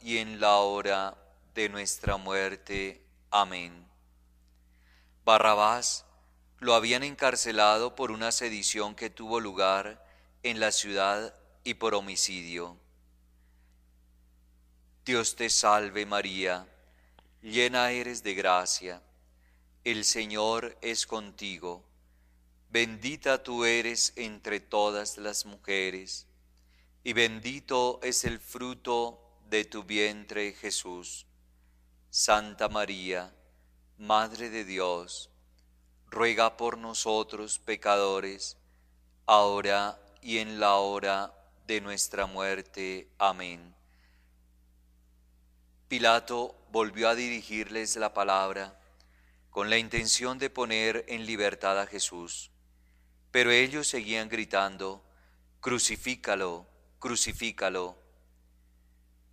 y en la hora de nuestra muerte. Amén. Barrabás lo habían encarcelado por una sedición que tuvo lugar en la ciudad y por homicidio. Dios te salve María, llena eres de gracia, el Señor es contigo, bendita tú eres entre todas las mujeres, y bendito es el fruto de tu vientre Jesús. Santa María, Madre de Dios, ruega por nosotros pecadores, ahora y en la hora de nuestra muerte. Amén. Pilato volvió a dirigirles la palabra con la intención de poner en libertad a Jesús, pero ellos seguían gritando, crucifícalo, crucifícalo.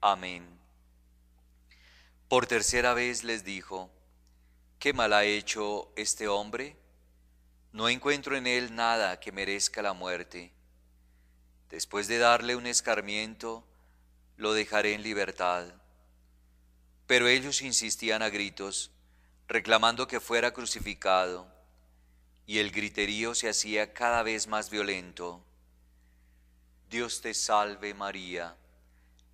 Amén. Por tercera vez les dijo, ¿qué mal ha hecho este hombre? No encuentro en él nada que merezca la muerte Después de darle un escarmiento, lo dejaré en libertad. Pero ellos insistían a gritos, reclamando que fuera crucificado, y el griterío se hacía cada vez más violento. Dios te salve María,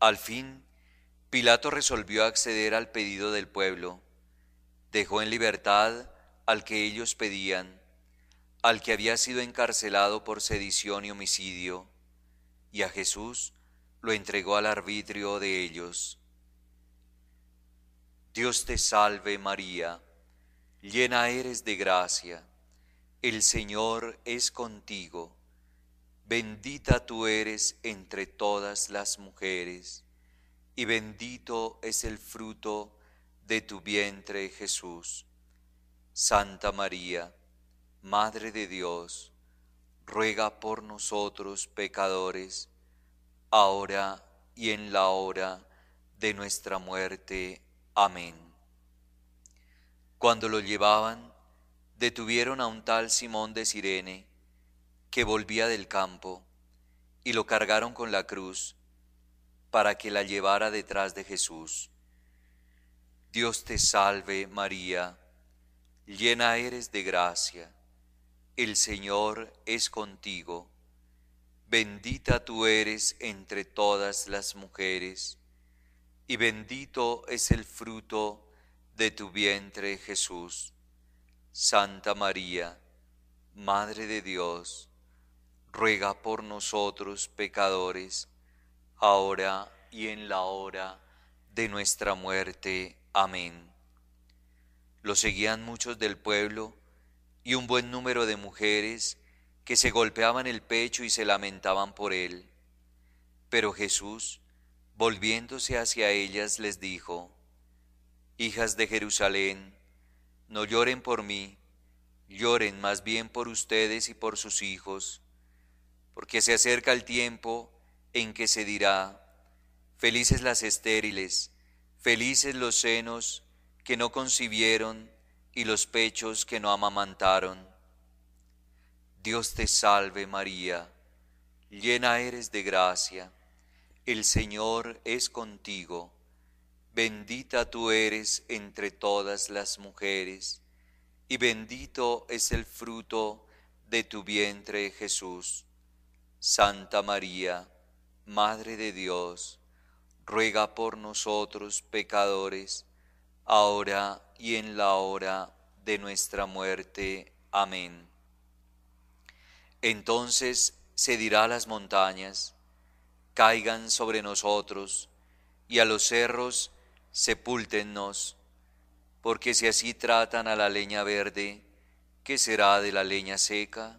Al fin, Pilato resolvió acceder al pedido del pueblo. Dejó en libertad al que ellos pedían al que había sido encarcelado por sedición y homicidio, y a Jesús lo entregó al arbitrio de ellos. Dios te salve María, llena eres de gracia, el Señor es contigo, bendita tú eres entre todas las mujeres, y bendito es el fruto de tu vientre Jesús. Santa María, Madre de Dios, ruega por nosotros pecadores, ahora y en la hora de nuestra muerte. Amén. Cuando lo llevaban, detuvieron a un tal Simón de Sirene, que volvía del campo, y lo cargaron con la cruz, para que la llevara detrás de Jesús. Dios te salve María, llena eres de gracia, el Señor es contigo, bendita tú eres entre todas las mujeres, y bendito es el fruto de tu vientre Jesús. Santa María, Madre de Dios, ruega por nosotros pecadores, ahora y en la hora de nuestra muerte. Amén. Lo seguían muchos del pueblo y un buen número de mujeres que se golpeaban el pecho y se lamentaban por él. Pero Jesús, volviéndose hacia ellas, les dijo, Hijas de Jerusalén, no lloren por mí, lloren más bien por ustedes y por sus hijos, porque se acerca el tiempo en que se dirá, felices las estériles, felices los senos que no concibieron y los pechos que no amamantaron. Dios te salve María, llena eres de gracia, el Señor es contigo, bendita tú eres entre todas las mujeres, y bendito es el fruto de tu vientre Jesús. Santa María, Madre de Dios, ruega por nosotros pecadores, ahora y en la hora de nuestra muerte. Amén. Entonces se dirá a las montañas, caigan sobre nosotros, y a los cerros, sepúltennos, porque si así tratan a la leña verde, ¿qué será de la leña seca?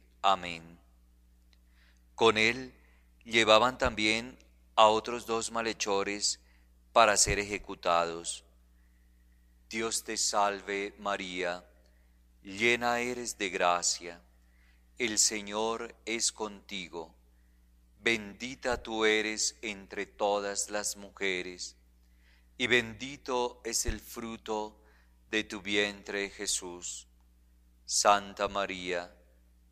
Amén. Con él llevaban también a otros dos malhechores para ser ejecutados. Dios te salve María, llena eres de gracia, el Señor es contigo, bendita tú eres entre todas las mujeres, y bendito es el fruto de tu vientre Jesús. Santa María,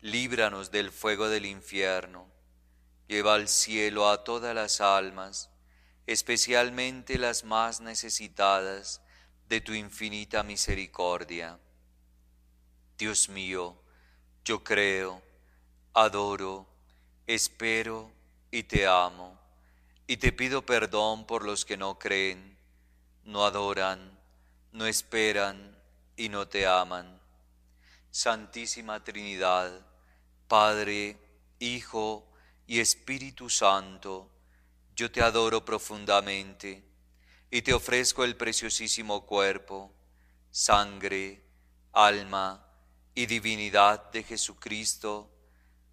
líbranos del fuego del infierno, lleva al cielo a todas las almas, especialmente las más necesitadas de tu infinita misericordia. Dios mío, yo creo, adoro, espero y te amo, y te pido perdón por los que no creen, no adoran, no esperan y no te aman. Santísima Trinidad, Padre, Hijo y Espíritu Santo, yo te adoro profundamente y te ofrezco el preciosísimo cuerpo, sangre, alma y divinidad de Jesucristo,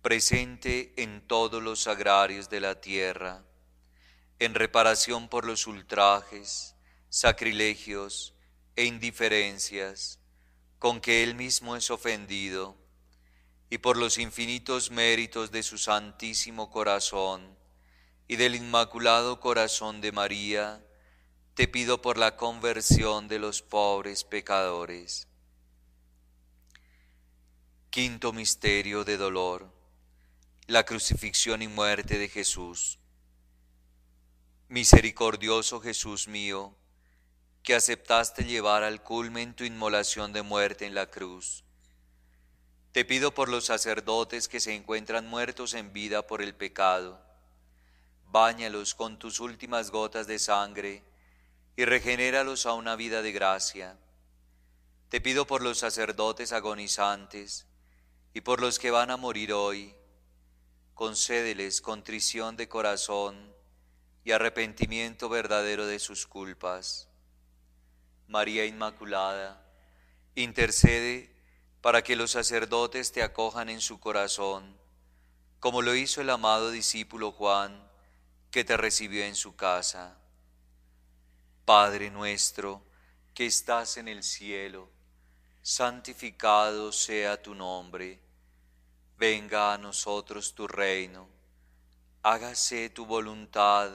presente en todos los sagrarios de la tierra, en reparación por los ultrajes, sacrilegios e indiferencias con que Él mismo es ofendido y por los infinitos méritos de su Santísimo Corazón y del Inmaculado Corazón de María, te pido por la conversión de los pobres pecadores. Quinto misterio de dolor. La crucifixión y muerte de Jesús. Misericordioso Jesús mío, que aceptaste llevar al culmen tu inmolación de muerte en la cruz. Te pido por los sacerdotes que se encuentran muertos en vida por el pecado. Báñalos con tus últimas gotas de sangre y regenéralos a una vida de gracia. Te pido por los sacerdotes agonizantes, y por los que van a morir hoy, concédeles contrición de corazón y arrepentimiento verdadero de sus culpas. María Inmaculada, intercede para que los sacerdotes te acojan en su corazón, como lo hizo el amado discípulo Juan, que te recibió en su casa. Padre nuestro, que estás en el cielo, santificado sea tu nombre venga a nosotros tu reino, hágase tu voluntad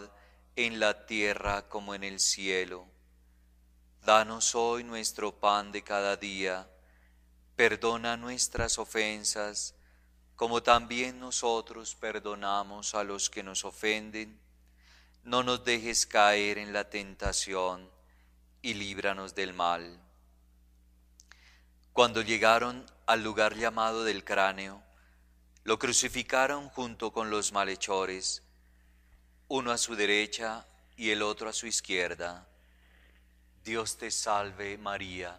en la tierra como en el cielo. Danos hoy nuestro pan de cada día, perdona nuestras ofensas, como también nosotros perdonamos a los que nos ofenden. No nos dejes caer en la tentación y líbranos del mal. Cuando llegaron al lugar llamado del cráneo, lo crucificaron junto con los malhechores, uno a su derecha y el otro a su izquierda. Dios te salve María,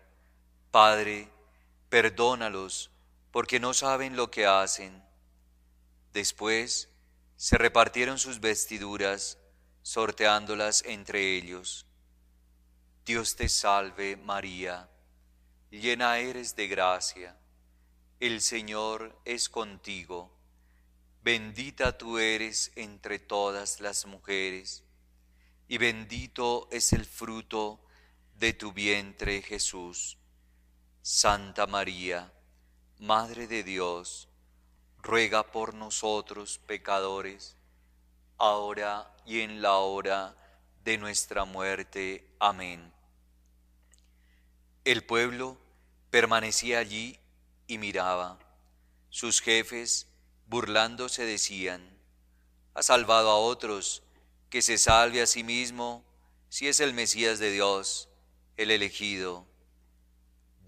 Padre, perdónalos, porque no saben lo que hacen. Después se repartieron sus vestiduras, sorteándolas entre ellos. Dios te salve María, llena eres de gracia el Señor es contigo. Bendita tú eres entre todas las mujeres, y bendito es el fruto de tu vientre Jesús. Santa María, Madre de Dios, ruega por nosotros pecadores, ahora y en la hora de nuestra muerte. Amén. El pueblo permanecía allí y miraba. Sus jefes, burlándose, decían, ha salvado a otros, que se salve a sí mismo, si es el Mesías de Dios, el elegido.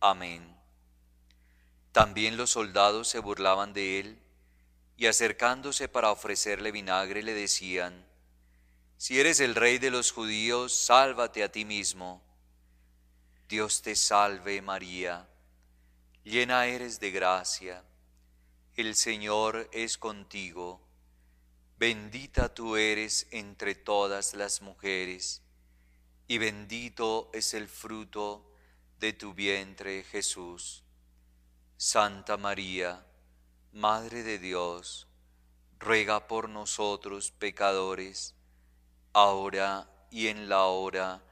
Amén. También los soldados se burlaban de él y acercándose para ofrecerle vinagre le decían, Si eres el rey de los judíos, sálvate a ti mismo. Dios te salve María llena eres de gracia, el Señor es contigo, bendita tú eres entre todas las mujeres, y bendito es el fruto de tu vientre Jesús. Santa María, Madre de Dios, ruega por nosotros pecadores, ahora y en la hora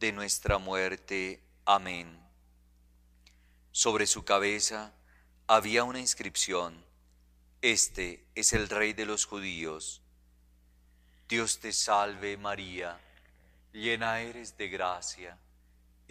de nuestra muerte. Amén. Sobre su cabeza había una inscripción, Este es el Rey de los judíos. Dios te salve María, llena eres de gracia,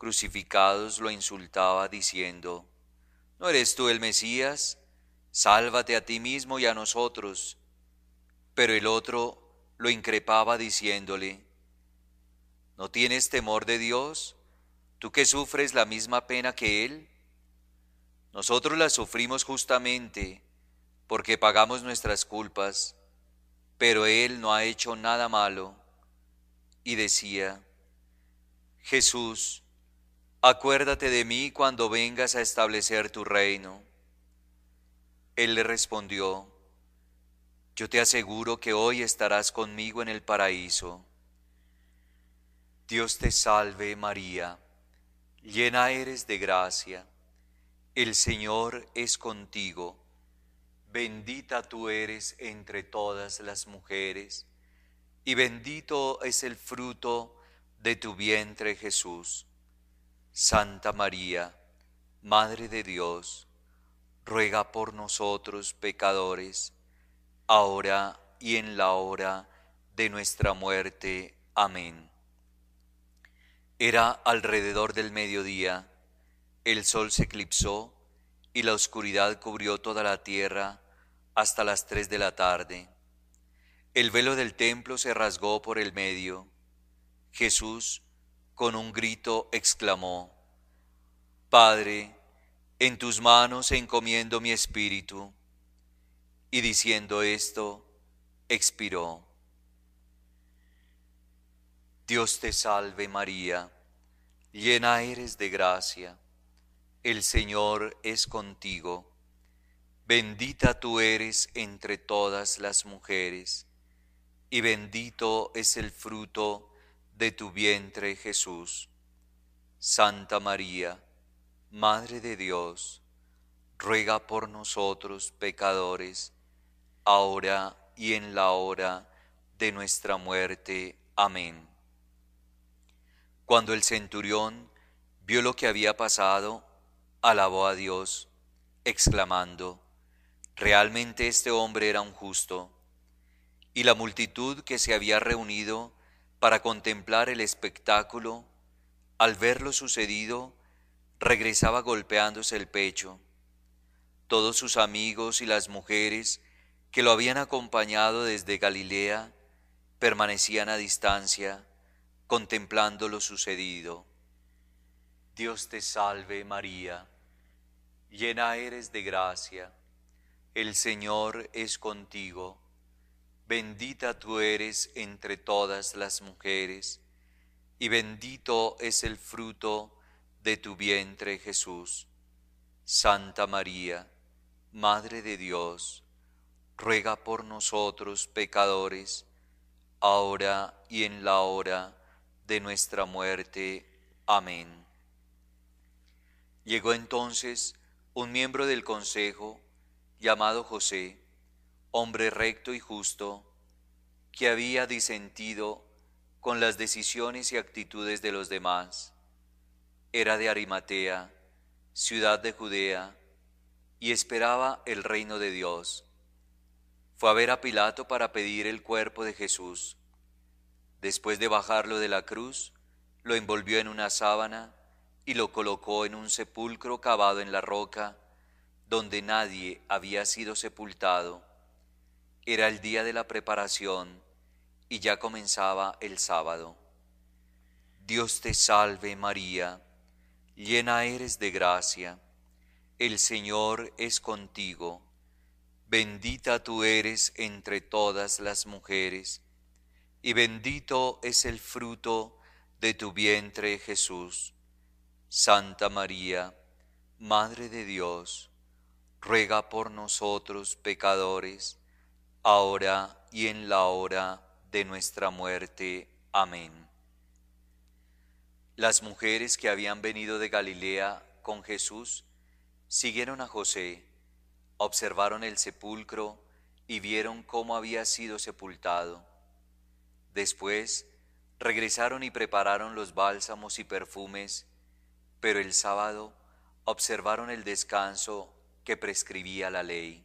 crucificados lo insultaba diciendo, ¿No eres tú el Mesías? Sálvate a ti mismo y a nosotros. Pero el otro lo increpaba diciéndole, ¿no tienes temor de Dios? ¿Tú que sufres la misma pena que Él? Nosotros la sufrimos justamente porque pagamos nuestras culpas, pero Él no ha hecho nada malo. Y decía, Jesús, acuérdate de mí cuando vengas a establecer tu reino. Él le respondió, yo te aseguro que hoy estarás conmigo en el paraíso. Dios te salve María, llena eres de gracia, el Señor es contigo Bendita tú eres entre todas las mujeres, y bendito es el fruto de tu vientre Jesús. Santa María, Madre de Dios, ruega por nosotros pecadores, ahora y en la hora de nuestra muerte. Amén. Era alrededor del mediodía, el sol se eclipsó, y la oscuridad cubrió toda la tierra hasta las tres de la tarde. El velo del templo se rasgó por el medio. Jesús, con un grito, exclamó, Padre, en tus manos encomiendo mi espíritu. Y diciendo esto, expiró. Dios te salve María, llena eres de gracia el Señor es contigo. Bendita tú eres entre todas las mujeres, y bendito es el fruto de tu vientre Jesús. Santa María, Madre de Dios, ruega por nosotros pecadores, ahora y en la hora de nuestra muerte. Amén. Cuando el centurión vio lo que había pasado, alabó a Dios, exclamando, realmente este hombre era un justo. Y la multitud que se había reunido para contemplar el espectáculo, al ver lo sucedido, regresaba golpeándose el pecho. Todos sus amigos y las mujeres que lo habían acompañado desde Galilea permanecían a distancia, contemplando lo sucedido. Dios te salve María, llena eres de gracia, el Señor es contigo, bendita tú eres entre todas las mujeres, y bendito es el fruto de tu vientre Jesús. Santa María, Madre de Dios, ruega por nosotros pecadores, ahora y en la hora de nuestra muerte. Amén. Llegó entonces un miembro del consejo llamado José, hombre recto y justo, que había disentido con las decisiones y actitudes de los demás. Era de Arimatea, ciudad de Judea, y esperaba el reino de Dios. Fue a ver a Pilato para pedir el cuerpo de Jesús. Después de bajarlo de la cruz, lo envolvió en una sábana y lo colocó en un sepulcro cavado en la roca, donde nadie había sido sepultado. Era el día de la preparación y ya comenzaba el sábado. Dios te salve María, llena eres de gracia, el Señor es contigo, bendita tú eres entre todas las mujeres, y bendito es el fruto de tu vientre Jesús. Santa María, Madre de Dios, ruega por nosotros pecadores, ahora y en la hora de nuestra muerte. Amén. Las mujeres que habían venido de Galilea con Jesús siguieron a José, observaron el sepulcro y vieron cómo había sido sepultado. Después regresaron y prepararon los bálsamos y perfumes pero el sábado observaron el descanso que prescribía la ley.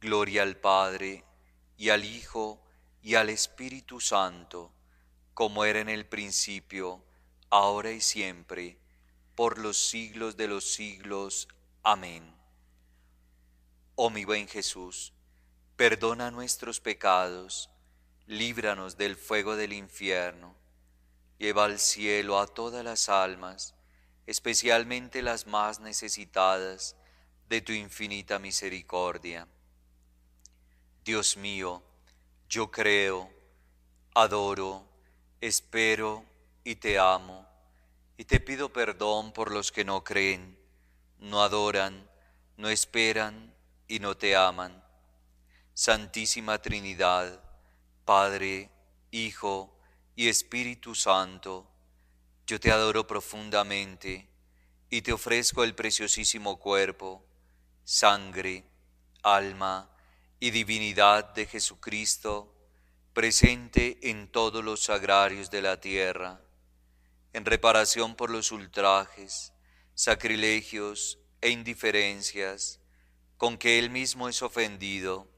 Gloria al Padre, y al Hijo, y al Espíritu Santo, como era en el principio, ahora y siempre, por los siglos de los siglos. Amén. Oh mi buen Jesús, perdona nuestros pecados, líbranos del fuego del infierno, lleva al cielo a todas las almas, especialmente las más necesitadas de tu infinita misericordia Dios mío, yo creo, adoro, espero y te amo, y te pido perdón por los que no creen, no adoran, no esperan y no te aman. Santísima Trinidad, Padre, Hijo y Espíritu Santo, yo te adoro profundamente y te ofrezco el preciosísimo cuerpo, sangre, alma, y divinidad de Jesucristo, presente en todos los sagrarios de la tierra, en reparación por los ultrajes, sacrilegios e indiferencias con que Él mismo es ofendido,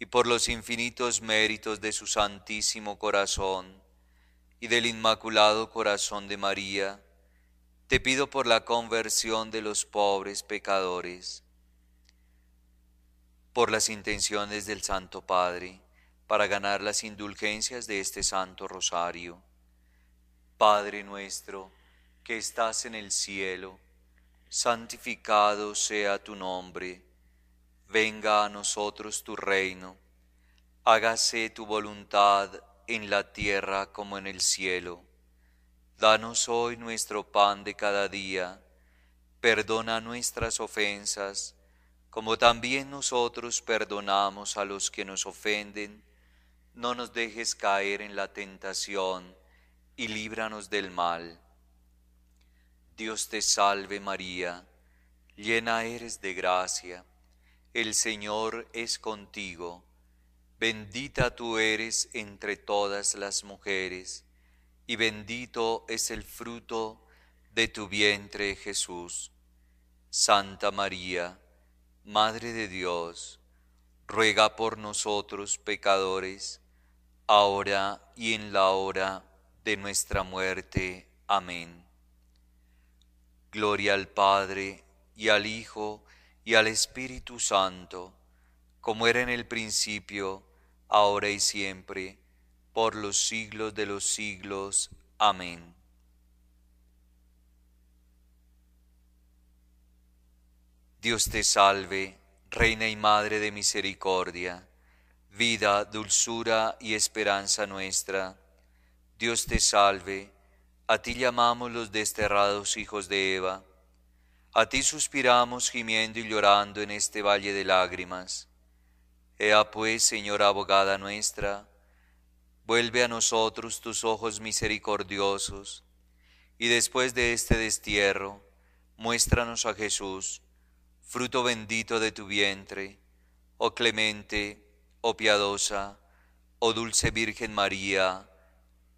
y por los infinitos méritos de su Santísimo Corazón y del Inmaculado Corazón de María, te pido por la conversión de los pobres pecadores por las intenciones del Santo Padre, para ganar las indulgencias de este Santo Rosario. Padre nuestro, que estás en el cielo, santificado sea tu nombre, venga a nosotros tu reino, hágase tu voluntad en la tierra como en el cielo. Danos hoy nuestro pan de cada día, perdona nuestras ofensas, como también nosotros perdonamos a los que nos ofenden, no nos dejes caer en la tentación y líbranos del mal. Dios te salve María, llena eres de gracia, el Señor es contigo, bendita tú eres entre todas las mujeres, y bendito es el fruto de tu vientre Jesús. Santa María, Madre de Dios, ruega por nosotros pecadores, ahora y en la hora de nuestra muerte. Amén. Gloria al Padre, y al Hijo, y al Espíritu Santo, como era en el principio, ahora y siempre, por los siglos de los siglos. Amén. Dios te salve, Reina y Madre de Misericordia, vida, dulzura y esperanza nuestra. Dios te salve, a ti llamamos los desterrados hijos de Eva, a ti suspiramos gimiendo y llorando en este valle de lágrimas. Ea pues, Señora abogada nuestra, vuelve a nosotros tus ojos misericordiosos, y después de este destierro, muéstranos a Jesús, fruto bendito de tu vientre, oh clemente, oh piadosa, oh dulce Virgen María.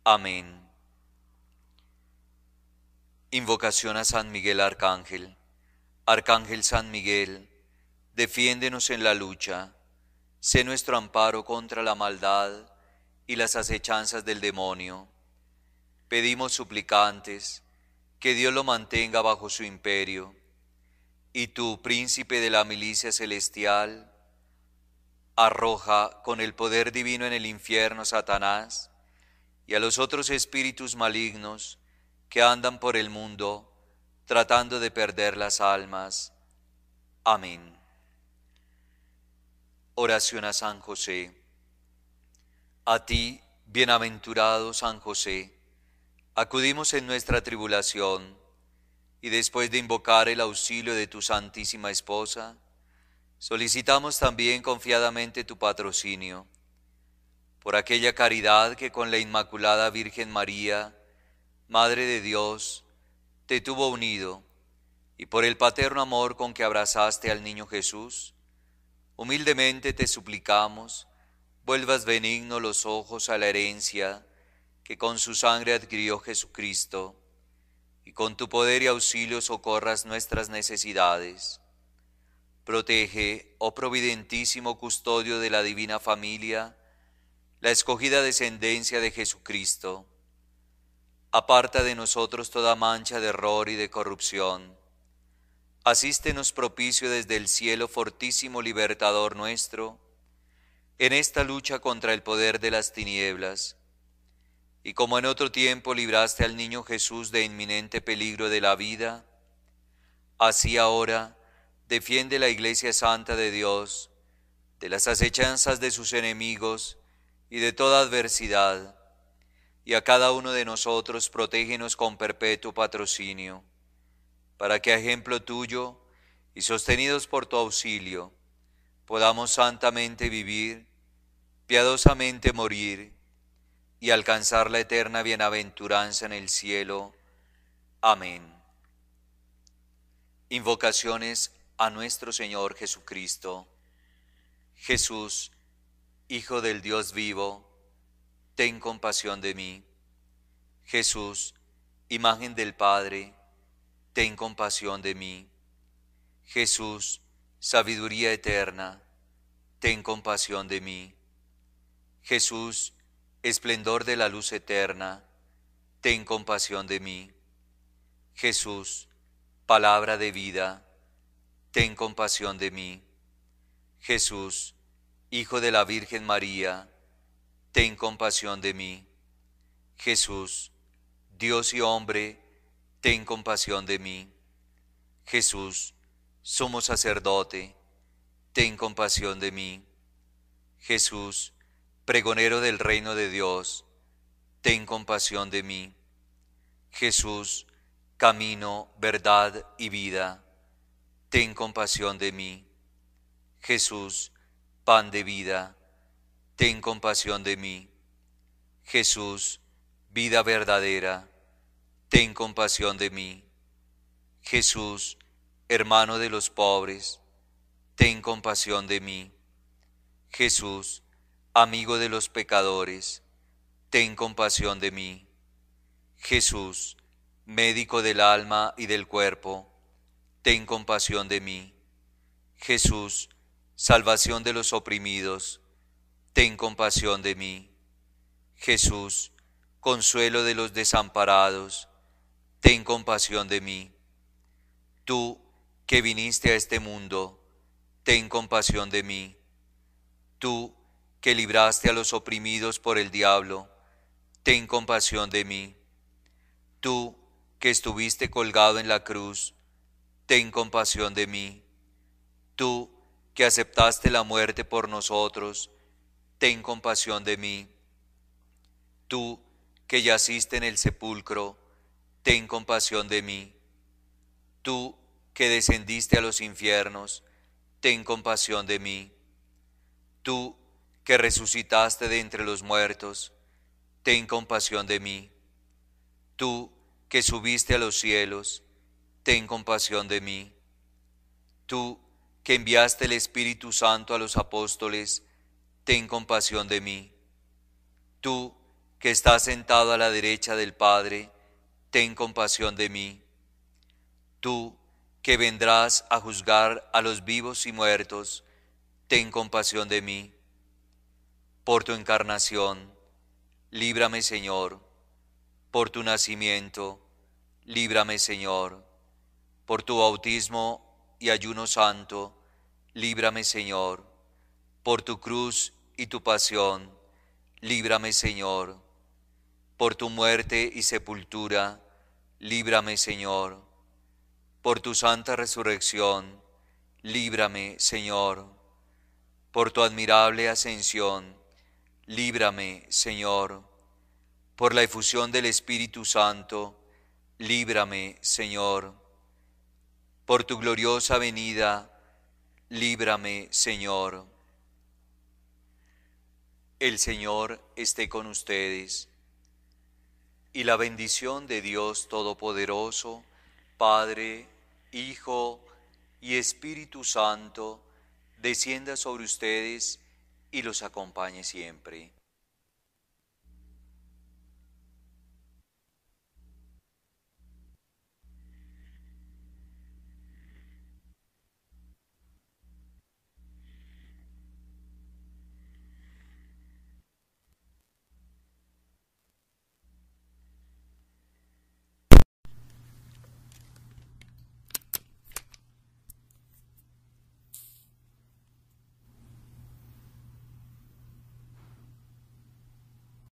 Amén. Invocación a San Miguel Arcángel. Arcángel San Miguel, defiéndenos en la lucha, sé nuestro amparo contra la maldad y las acechanzas del demonio. Pedimos suplicantes que Dios lo mantenga bajo su imperio y tú, príncipe de la milicia celestial, arroja con el poder divino en el infierno Satanás y a los otros espíritus malignos que andan por el mundo tratando de perder las almas. Amén. Oración a San José. A ti, bienaventurado San José, acudimos en nuestra tribulación y después de invocar el auxilio de tu Santísima Esposa, Solicitamos también confiadamente tu patrocinio. Por aquella caridad que con la Inmaculada Virgen María, Madre de Dios, te tuvo unido, y por el paterno amor con que abrazaste al niño Jesús, humildemente te suplicamos, vuelvas benigno los ojos a la herencia que con su sangre adquirió Jesucristo, y con tu poder y auxilio socorras nuestras necesidades Protege, oh providentísimo custodio de la divina familia, la escogida descendencia de Jesucristo. Aparta de nosotros toda mancha de error y de corrupción. Asístenos propicio desde el cielo, fortísimo libertador nuestro, en esta lucha contra el poder de las tinieblas. Y como en otro tiempo libraste al niño Jesús de inminente peligro de la vida, así ahora, defiende la Iglesia Santa de Dios de las acechanzas de sus enemigos y de toda adversidad, y a cada uno de nosotros protégenos con perpetuo patrocinio, para que a ejemplo tuyo y sostenidos por tu auxilio, podamos santamente vivir, piadosamente morir y alcanzar la eterna bienaventuranza en el cielo. Amén. Invocaciones a nuestro Señor Jesucristo. Jesús, Hijo del Dios vivo, ten compasión de mí. Jesús, imagen del Padre, ten compasión de mí. Jesús, sabiduría eterna, ten compasión de mí. Jesús, esplendor de la luz eterna, ten compasión de mí. Jesús, palabra de vida, ten compasión de mí. Jesús, Hijo de la Virgen María, ten compasión de mí. Jesús, Dios y hombre, ten compasión de mí. Jesús, somos sacerdote, ten compasión de mí. Jesús, pregonero del reino de Dios, ten compasión de mí. Jesús, camino, verdad y vida ten compasión de mí. Jesús, pan de vida, ten compasión de mí. Jesús, vida verdadera, ten compasión de mí. Jesús, hermano de los pobres, ten compasión de mí. Jesús, amigo de los pecadores, ten compasión de mí. Jesús, médico del alma y del cuerpo, ten compasión de mí. Jesús, salvación de los oprimidos, ten compasión de mí. Jesús, consuelo de los desamparados, ten compasión de mí. Tú, que viniste a este mundo, ten compasión de mí. Tú, que libraste a los oprimidos por el diablo, ten compasión de mí. Tú, que estuviste colgado en la cruz, ten compasión de mí. Tú que aceptaste la muerte por nosotros, ten compasión de mí. Tú que yaciste en el sepulcro, ten compasión de mí. Tú que descendiste a los infiernos, ten compasión de mí. Tú que resucitaste de entre los muertos, ten compasión de mí. Tú que subiste a los cielos, ten compasión de mí. Tú que enviaste el Espíritu Santo a los apóstoles, ten compasión de mí. Tú que estás sentado a la derecha del Padre, ten compasión de mí. Tú que vendrás a juzgar a los vivos y muertos, ten compasión de mí. Por tu encarnación, líbrame Señor. Por tu nacimiento, líbrame Señor por tu bautismo y ayuno santo, líbrame Señor. Por tu cruz y tu pasión, líbrame Señor. Por tu muerte y sepultura, líbrame Señor. Por tu santa resurrección, líbrame Señor. Por tu admirable ascensión, líbrame Señor. Por la efusión del Espíritu Santo, líbrame Señor por tu gloriosa venida, Líbrame, Señor. El Señor esté con ustedes, y la bendición de Dios Todopoderoso, Padre, Hijo y Espíritu Santo, descienda sobre ustedes y los acompañe siempre.